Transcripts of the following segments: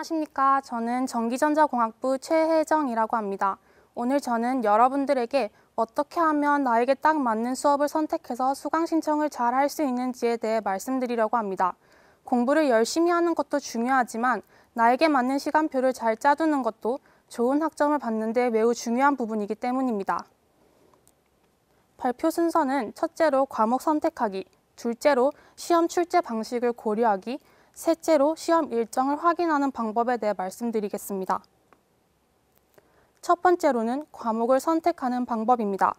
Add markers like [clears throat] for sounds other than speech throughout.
안녕하십니까. 저는 전기전자공학부 최혜정이라고 합니다. 오늘 저는 여러분들에게 어떻게 하면 나에게 딱 맞는 수업을 선택해서 수강 신청을 잘 할 수 있는지에 대해 말씀드리려고 합니다. 공부를 열심히 하는 것도 중요하지만 나에게 맞는 시간표를 잘 짜두는 것도 좋은 학점을 받는 데 매우 중요한 부분이기 때문입니다. 발표 순서는 첫째로 과목 선택하기, 둘째로 시험 출제 방식을 고려하기, 셋째로 시험 일정을 확인하는 방법에 대해 말씀드리겠습니다. 첫 번째로는 과목을 선택하는 방법입니다.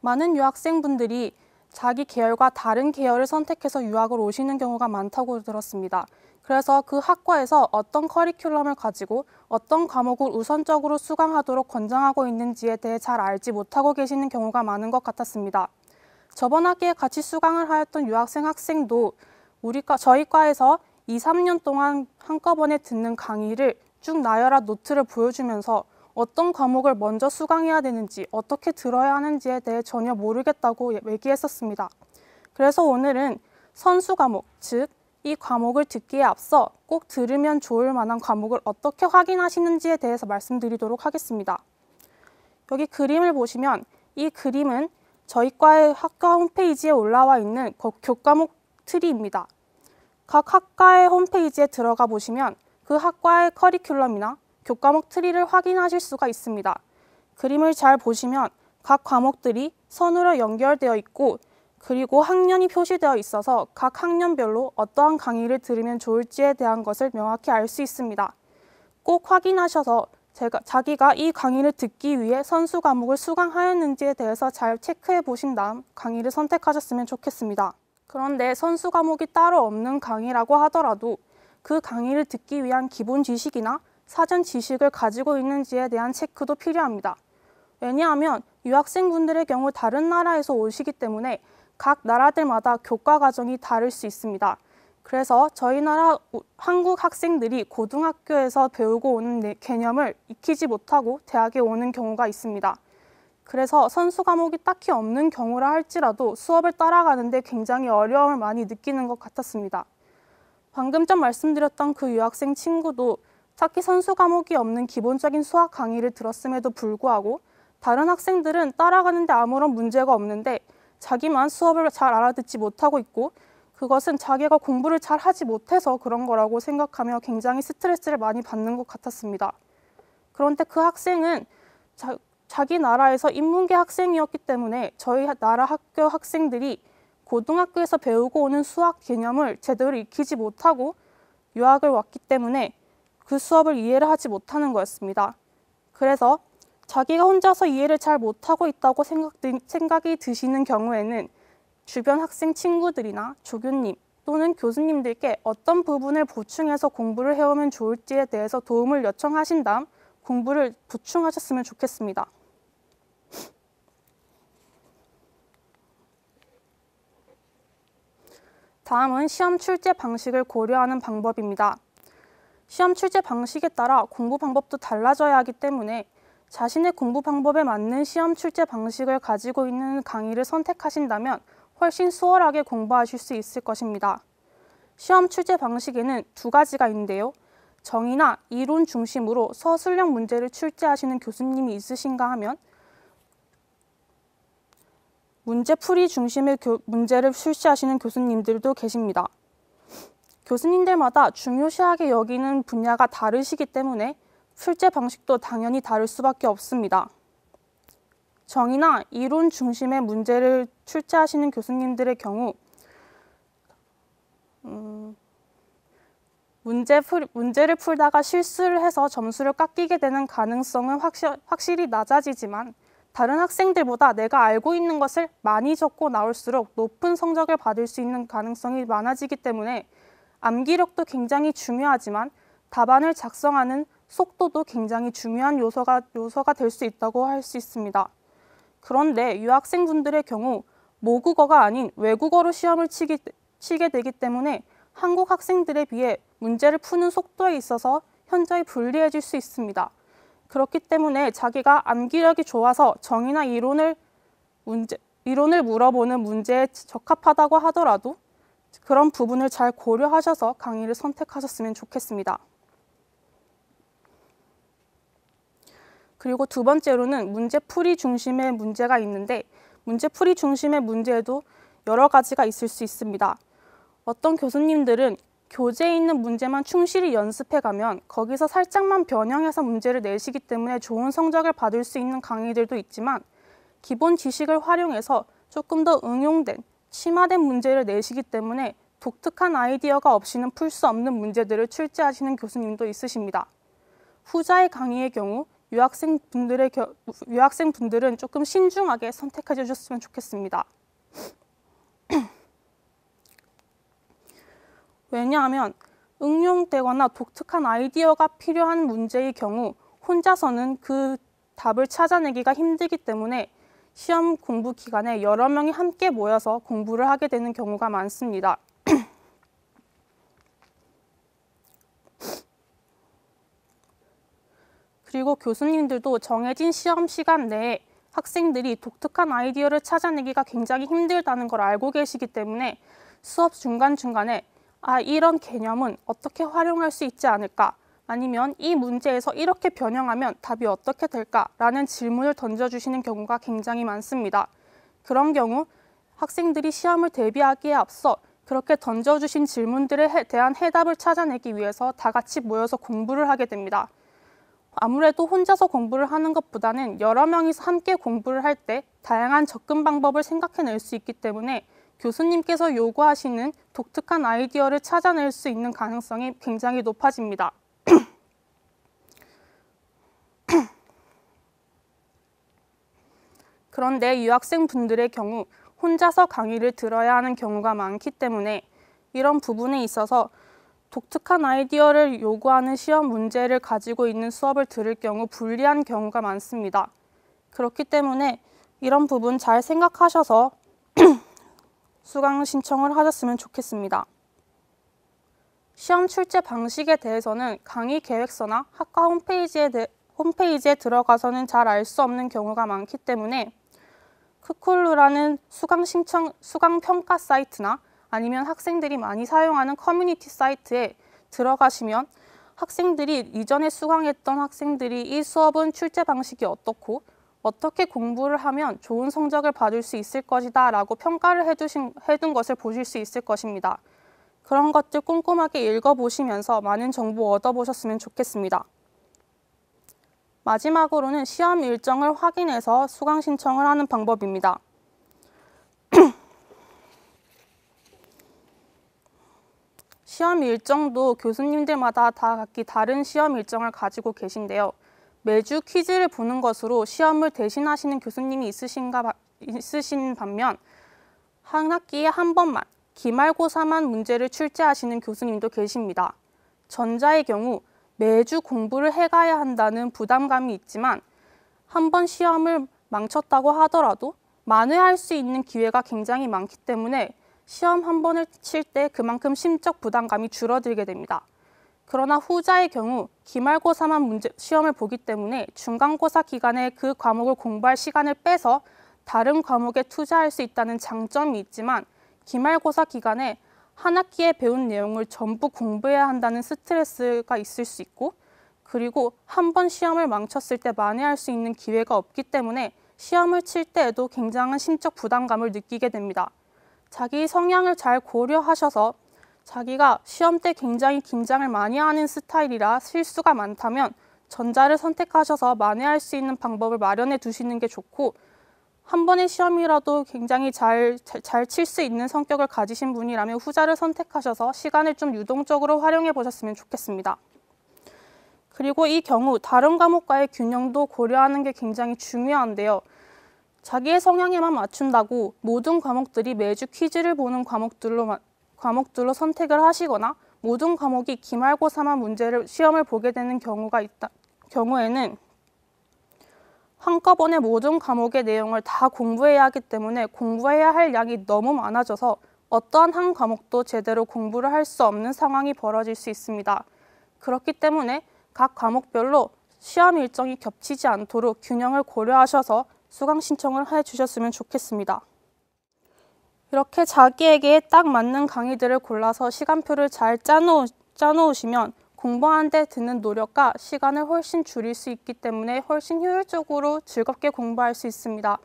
많은 유학생분들이 자기 계열과 다른 계열을 선택해서 유학을 오시는 경우가 많다고 들었습니다. 그래서 그 학과에서 어떤 커리큘럼을 가지고 어떤 과목을 우선적으로 수강하도록 권장하고 있는지에 대해 잘 알지 못하고 계시는 경우가 많은 것 같았습니다. 저번 학기에 같이 수강을 하였던 유학생 학생도 우리과 저희 과에서 2, 3년 동안 한꺼번에 듣는 강의를 쭉 나열한 노트를 보여주면서 어떤 과목을 먼저 수강해야 되는지 어떻게 들어야 하는지에 대해 전혀 모르겠다고 얘기했었습니다. 그래서 오늘은 선수 과목, 즉 이 과목을 듣기에 앞서 꼭 들으면 좋을 만한 과목을 어떻게 확인하시는지에 대해서 말씀드리도록 하겠습니다. 여기 그림을 보시면 이 그림은 저희 과의 학과 홈페이지에 올라와 있는 교과목 트리입니다. 각 학과의 홈페이지에 들어가 보시면 그 학과의 커리큘럼이나 교과목 트리를 확인하실 수가 있습니다. 그림을 잘 보시면 각 과목들이 선으로 연결되어 있고 그리고 학년이 표시되어 있어서 각 학년별로 어떠한 강의를 들으면 좋을지에 대한 것을 명확히 알 수 있습니다. 꼭 확인하셔서 제가 자기가 이 강의를 듣기 위해 선수 과목을 수강하였는지에 대해서 잘 체크해 보신 다음 강의를 선택하셨으면 좋겠습니다. 그런데 선수 과목이 따로 없는 강의라고 하더라도 그 강의를 듣기 위한 기본 지식이나 사전 지식을 가지고 있는지에 대한 체크도 필요합니다. 왜냐하면 유학생분들의 경우 다른 나라에서 오시기 때문에 각 나라들마다 교과 과정이 다를 수 있습니다. 그래서 저희 나라 한국 학생들이 고등학교에서 배우고 오는 개념을 익히지 못하고 대학에 오는 경우가 있습니다. 그래서 선수 과목이 딱히 없는 경우라 할지라도 수업을 따라가는데 굉장히 어려움을 많이 느끼는 것 같았습니다. 방금 전 말씀드렸던 그 유학생 친구도 딱히 선수 과목이 없는 기본적인 수학 강의를 들었음에도 불구하고 다른 학생들은 따라가는데 아무런 문제가 없는데 자기만 수업을 잘 알아듣지 못하고 있고 그것은 자기가 공부를 잘 하지 못해서 그런 거라고 생각하며 굉장히 스트레스를 많이 받는 것 같았습니다. 그런데 그 학생은 자, 자기 나라에서 인문계 학생이었기 때문에 저희 나라 학교 학생들이 고등학교에서 배우고 오는 수학 개념을 제대로 익히지 못하고 유학을 왔기 때문에 그 수업을 이해를 하지 못하는 거였습니다. 그래서 자기가 혼자서 이해를 잘 못하고 있다고 생각, 생각이 드시는 경우에는 주변 학생 친구들이나 조교님 또는 교수님들께 어떤 부분을 보충해서 공부를 해오면 좋을지에 대해서 도움을 요청하신 다음 공부를 보충하셨으면 좋겠습니다. 다음은 시험 출제 방식을 고려하는 방법입니다. 시험 출제 방식에 따라 공부 방법도 달라져야 하기 때문에 자신의 공부 방법에 맞는 시험 출제 방식을 가지고 있는 강의를 선택하신다면 훨씬 수월하게 공부하실 수 있을 것입니다. 시험 출제 방식에는 두 가지가 있는데요. 정의나 이론 중심으로 서술형 문제를 출제하시는 교수님이 있으신가 하면 문제풀이 중심의 교, 문제를 출시하시는 교수님들도 계십니다. 교수님들마다 중요시하게 여기는 분야가 다르시기 때문에 출제 방식도 당연히 다를 수밖에 없습니다. 정의나 이론 중심의 문제를 출제하시는 교수님들의 경우 음, 문제 풀, 문제를 풀다가 실수를 해서 점수를 깎이게 되는 가능성은 확실, 확실히 낮아지지만 다른 학생들보다 내가 알고 있는 것을 많이 적고 나올수록 높은 성적을 받을 수 있는 가능성이 많아지기 때문에 암기력도 굉장히 중요하지만 답안을 작성하는 속도도 굉장히 중요한 요소가, 요소가 될 수 있다고 할 수 있습니다. 그런데 유학생분들의 경우 모국어가 아닌 외국어로 시험을 치기, 치게 되기 때문에 한국 학생들에 비해 문제를 푸는 속도에 있어서 현저히 불리해질 수 있습니다. 그렇기 때문에 자기가 암기력이 좋아서 정의나 이론을 문제, 이론을 물어보는 문제에 적합하다고 하더라도 그런 부분을 잘 고려하셔서 강의를 선택하셨으면 좋겠습니다. 그리고 두 번째로는 문제풀이 중심의 문제가 있는데 문제풀이 중심의 문제에도 여러 가지가 있을 수 있습니다. 어떤 교수님들은 교재에 있는 문제만 충실히 연습해 가면 거기서 살짝만 변형해서 문제를 내시기 때문에 좋은 성적을 받을 수 있는 강의들도 있지만 기본 지식을 활용해서 조금 더 응용된 심화된 문제를 내시기 때문에 독특한 아이디어가 없이는 풀 수 없는 문제들을 출제하시는 교수님도 있으십니다. 후자의 강의의 경우 유학생 분들의 유학생 분들은 조금 신중하게 선택해 주셨으면 좋겠습니다. 왜냐하면 응용되거나 독특한 아이디어가 필요한 문제의 경우 혼자서는 그 답을 찾아내기가 힘들기 때문에 시험 공부 기간에 여러 명이 함께 모여서 공부를 하게 되는 경우가 많습니다. [clears throat] 그리고 교수님들도 정해진 시험 시간 내에 학생들이 독특한 아이디어를 찾아내기가 굉장히 힘들다는 걸 알고 계시기 때문에 수업 중간중간에 아, 이런 개념은 어떻게 활용할 수 있지 않을까? 아니면 이 문제에서 이렇게 변형하면 답이 어떻게 될까? 라는 질문을 던져주시는 경우가 굉장히 많습니다. 그런 경우 학생들이 시험을 대비하기에 앞서 그렇게 던져주신 질문들에 대한 해답을 찾아내기 위해서 다 같이 모여서 공부를 하게 됩니다. 아무래도 혼자서 공부를 하는 것보다는 여러 명이서 함께 공부를 할 때 다양한 접근 방법을 생각해낼 수 있기 때문에 교수님께서 요구하시는 독특한 아이디어를 찾아낼 수 있는 가능성이 굉장히 높아집니다. [clears throat] 그런데 유학생 분들의 경우 혼자서 강의를 들어야 하는 경우가 많기 때문에 이런 부분에 있어서 독특한 아이디어를 요구하는 시험 문제를 가지고 있는 수업을 들을 경우 불리한 경우가 많습니다. 그렇기 때문에 이런 부분 잘 생각하셔서 [clears throat] 수강 신청을 하셨으면 좋겠습니다. 시험 출제 방식에 대해서는 강의 계획서나 학과 홈페이지에, 대, 홈페이지에 들어가서는 잘 알 수 없는 경우가 많기 때문에 클루라는 수강 신청, 수강 평가 사이트나 아니면 학생들이 많이 사용하는 커뮤니티 사이트에 들어가시면 학생들이 이전에 수강했던 학생들이 이 수업은 출제 방식이 어떻고 어떻게 공부를 하면 좋은 성적을 받을 수 있을 것이다 라고 평가를 해두신, 해둔 것을 보실 수 있을 것입니다. 그런 것들 꼼꼼하게 읽어보시면서 많은 정보 얻어보셨으면 좋겠습니다. 마지막으로는 시험 일정을 확인해서 수강 신청을 하는 방법입니다. [clears throat] 시험 일정도 교수님들마다 다 각기 다른 시험 일정을 가지고 계신데요. 매주 퀴즈를 보는 것으로 시험을 대신하시는 교수님이 있으신가, 있으신 반면 한 학기에 한 번만 기말고사만 문제를 출제하시는 교수님도 계십니다. 전자의 경우 매주 공부를 해가야 한다는 부담감이 있지만 한 번 시험을 망쳤다고 하더라도 만회할 수 있는 기회가 굉장히 많기 때문에 시험 한 번을 칠 때 그만큼 심적 부담감이 줄어들게 됩니다. 그러나 후자의 경우 기말고사만 문제, 시험을 보기 때문에 중간고사 기간에 그 과목을 공부할 시간을 빼서 다른 과목에 투자할 수 있다는 장점이 있지만 기말고사 기간에 한 학기에 배운 내용을 전부 공부해야 한다는 스트레스가 있을 수 있고 그리고 한 번 시험을 망쳤을 때 만회할 수 있는 기회가 없기 때문에 시험을 칠 때에도 굉장한 심적 부담감을 느끼게 됩니다. 자기 성향을 잘 고려하셔서 자기가 시험 때 굉장히 긴장을 많이 하는 스타일이라 실수가 많다면 전자를 선택하셔서 만회할 수 있는 방법을 마련해 두시는 게 좋고 한 번의 시험이라도 굉장히 잘 잘 칠 수 있는 성격을 가지신 분이라면 후자를 선택하셔서 시간을 좀 유동적으로 활용해 보셨으면 좋겠습니다. 그리고 이 경우 다른 과목과의 균형도 고려하는 게 굉장히 중요한데요. 자기의 성향에만 맞춘다고 모든 과목들이 매주 퀴즈를 보는 과목들로 과목들로 선택을 하시거나 모든 과목이 기말고사만 문제를 시험을 보게 되는 경우가 있다 경우에는 한꺼번에 모든 과목의 내용을 다 공부해야 하기 때문에 공부해야 할 양이 너무 많아져서 어떠한 한 과목도 제대로 공부를 할 수 없는 상황이 벌어질 수 있습니다. 그렇기 때문에 각 과목별로 시험 일정이 겹치지 않도록 균형을 고려하셔서 수강 신청을 해 주셨으면 좋겠습니다. 이렇게 자기에게 딱 맞는 강의들을 골라서 시간표를 잘 짜놓, 짜놓으시면 공부하는 데 드는 노력과 시간을 훨씬 줄일 수 있기 때문에 훨씬 효율적으로 즐겁게 공부할 수 있습니다.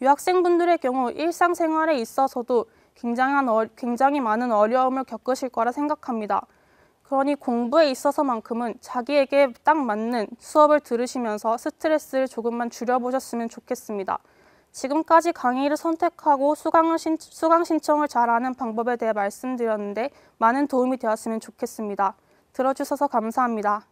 유학생분들의 경우 일상생활에 있어서도 굉장한 어, 굉장히 많은 어려움을 겪으실 거라 생각합니다. 그러니 공부에 있어서만큼은 자기에게 딱 맞는 수업을 들으시면서 스트레스를 조금만 줄여보셨으면 좋겠습니다. 지금까지 강의를 선택하고 수강, 신, 수강 신청을 잘하는 방법에 대해 말씀드렸는데 많은 도움이 되었으면 좋겠습니다. 들어주셔서 감사합니다.